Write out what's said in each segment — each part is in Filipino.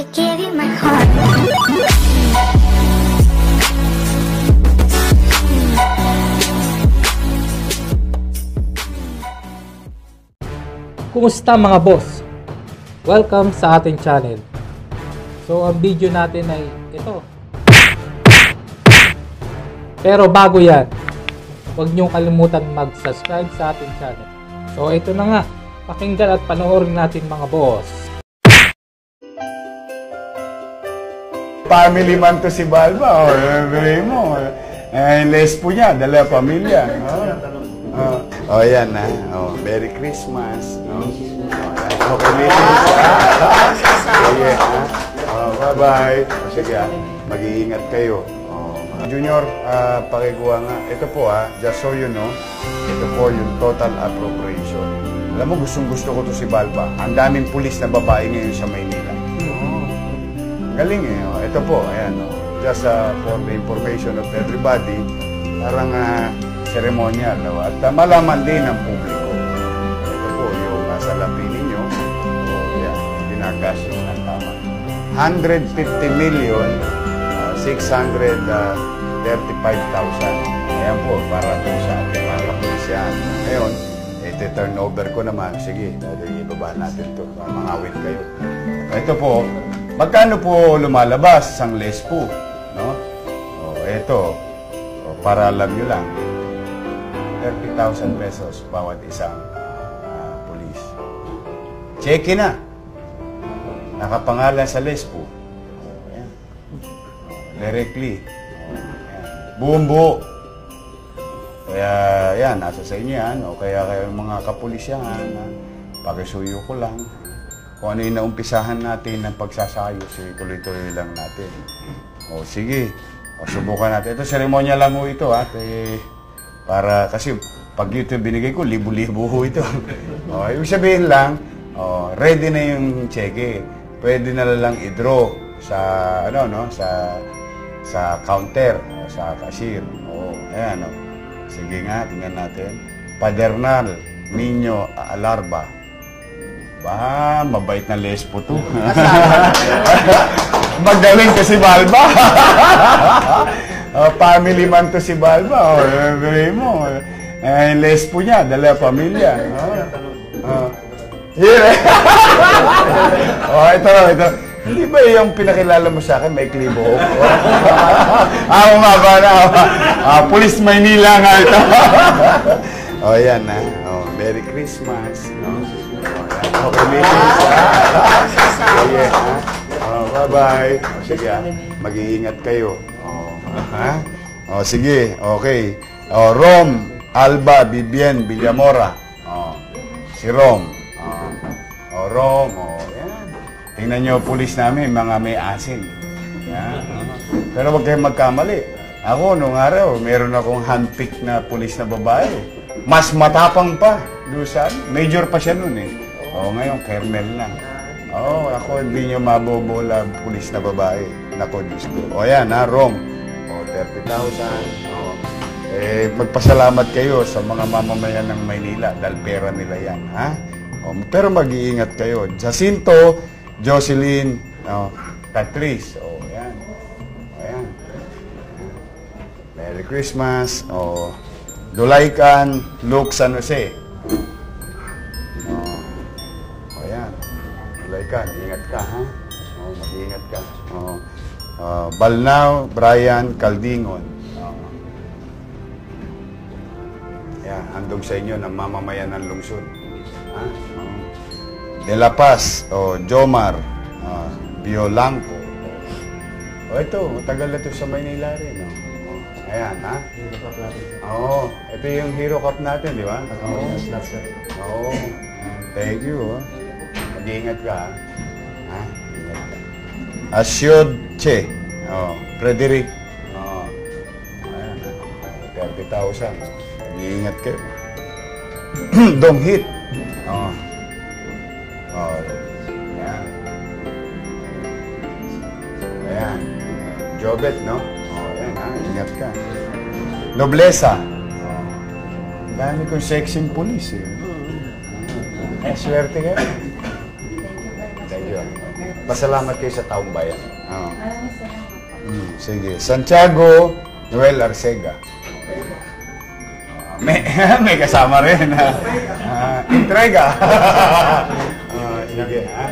I my heart. Kumusta mga boss? Welcome sa ating channel. So, ang video natin ay ito. Pero bago yan, huwag niyong kalimutan mag-subscribe sa ating channel. So, ito na nga. Pakinggan at panoorin natin mga boss. Family man to si Balba. O, oh, mo. Eh, lespo niya, dala pamilya. Oh. Oh, oh yan na. Oh, Merry Christmas. No? Oh. Okay, meetings. Sige, ha? Oh, bye-bye. Sige, ah. mag-iingat kayo. Oh, Junior, ah, pakikuha nga. Ito po, ha, just so you know, ito po yung total appropriation. Alam mo, gustong gusto ko to si Balba. Ang daming pulis na babae ngayon sa Maynila. Galing eh. Oh. Ito po, ayan. Oh. Just uh, for the information of everybody, parang uh, ceremonial. No? At uh, malaman din ng publiko. Ito po yung uh, salapi ninyo. Oh, yan. Ginagastos ng tama. 150 million, uh, 635,000. Ayan po, para po sa ating mga kapulisyan. Ngayon, ito turn over ko naman. Sige, ibaba natin ito. Mangawit kayo. Ito po, magkano po lumalabas ang lespo? No? O, ito, o, para alam nyo lang, 30,000 pesos bawat isang ah, pulis. Cheque na. Nakapangalan sa lespo. Ayan. Directly. Ayan. Buong buo. Kaya yan, nasa sa inyo yan. O kaya kayo mga kapulisyan, ah, pakisuyo ko lang. Kung ano yung naumpisahan natin ng pagsasayos, eh, tuloy-tuloy lang natin. O sige, o, subukan natin. Ito, seremonya lang mo ito, ha? Eh, para, kasi pag ito binigay ko, libo-libo ho ito. o, ibig sabihin lang, o, ready na yung cheque. Pwede na lang i-draw sa, ano, no, sa, sa counter, o, sa cashier. O, ayan, o. Sige nga, tingnan natin. Padernal, Niño Alarba. Ba, mabait na lespo to. Magaling to si Balba. oh, family man to si Balba. Oh, eh, mo. Eh, lespo niya, dala pamilya. Oh. Oh. Yeah. oh, ito, ito. Hindi ba yung pinakilala mo sa akin, may klibo ah, nga ba na? Ah, Pulis Maynila nga ito. oh, yan na. Oh, Merry Christmas. No? Okay, ha? Oh, bye-bye. Sige, ha? Mag-iingat kayo. Oh, ha? Oh, sige. Okay. Oh, Rom, Alba, Bibien, Villamora. Oh, si Rom. Oh, oh Rom. Oh, yan. Tingnan nyo, pulis namin, mga may asin. Yan. Pero huwag kayong magkamali. Ako, nung araw, meron akong handpick na pulis na babae. Mas matapang pa. Dusan. Major pa siya noon eh. O, ngayon, kernel na. Oo, ako hindi nyo mabobola ang pulis na babae. Nako, Diyos ko. O yan, ha, Rom. O, 30,000. O, eh, magpasalamat kayo sa mga mamamayan ng Maynila dahil pera nila yan, ha? O, pero mag-iingat kayo. Jacinto, Jocelyn, o, Patrice. O, yan. O, yan. Merry Christmas. O, Dulaykan, Luke San Jose. Dulaykan, ingat ka, ha? O, mag-ingat ka. O, uh, Balnao, Brian, Caldingon. O, yan, handog sa inyo ng mamamayan ng lungsod. Ha? O, De La Paz, o Jomar, uh, Biolanco. O ito, matagal na ito sa Maynila rin. O. O, ayan, ha? Oo, ito yung Hero Cup natin, di ba? Oo. Oo. Thank you. Oh. Mag-iingat ka, ha? Ha? Ingat ka. Asyod Che. Oh, Frederick. Oo. Ayan. 30,000. Mag-iingat kayo. Donghit. Oo. Oh. Ayan. Ayan. Jobet, no? Oh, ayan, ha? Ingat ka. Noblesa. Oh. Ang dami kong sexing police, eh. Eh, swerte ka. Pasalamat kayo sa taong bayan. Oo. Maraming salamat po. Mm, sige. Santiago Noel Arcega. Ah, may, may kasama rin. ha? Ah, entrega. Ah, sige, ha?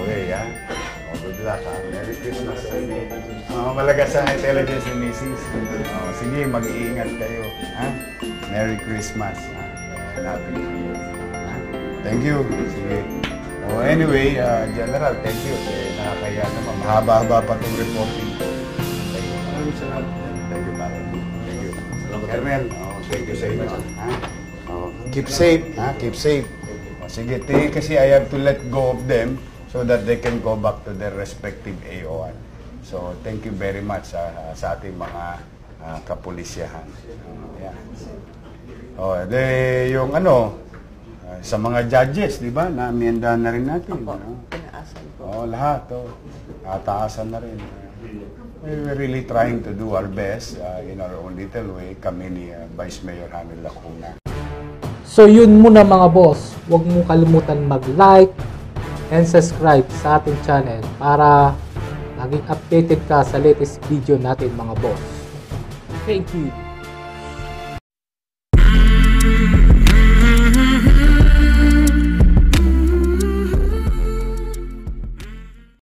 Okay, ha? Oh, good luck, ha? Merry Christmas. Oh, malagas ang intelligence ni Mrs. Oh, sige, mag-iingat kayo. Ha? Merry Christmas. Ha? Happy New Year. Ha? Thank you. Sige. Oh, anyway, uh, General, thank you. Eh, nakakaya naman. Mahaba-haba pa itong reporting ko. Thank you. Maraming salamat. Thank you, pare. Thank you. Colonel, oh, thank you sa inyo. Ha? Oh, keep safe. Ha? Keep safe. Sige, tingin kasi I have to let go of them so that they can go back to their respective AO1. So, thank you very much sa, sa ating mga ah, kapulisyahan. Yeah. Oh, de, yung ano, sa mga judges, di ba? Na-amiendahan na rin natin. Opo, no? pinaasan po. Oo, lahat. Oh. Tataasan na rin. We're really trying to do our best uh, in our own little way. Kami ni uh, Vice Mayor Hamil Lacuna. So yun muna mga boss, huwag mo kalimutan mag-like and subscribe sa ating channel para laging updated ka sa latest video natin mga boss. Thank you!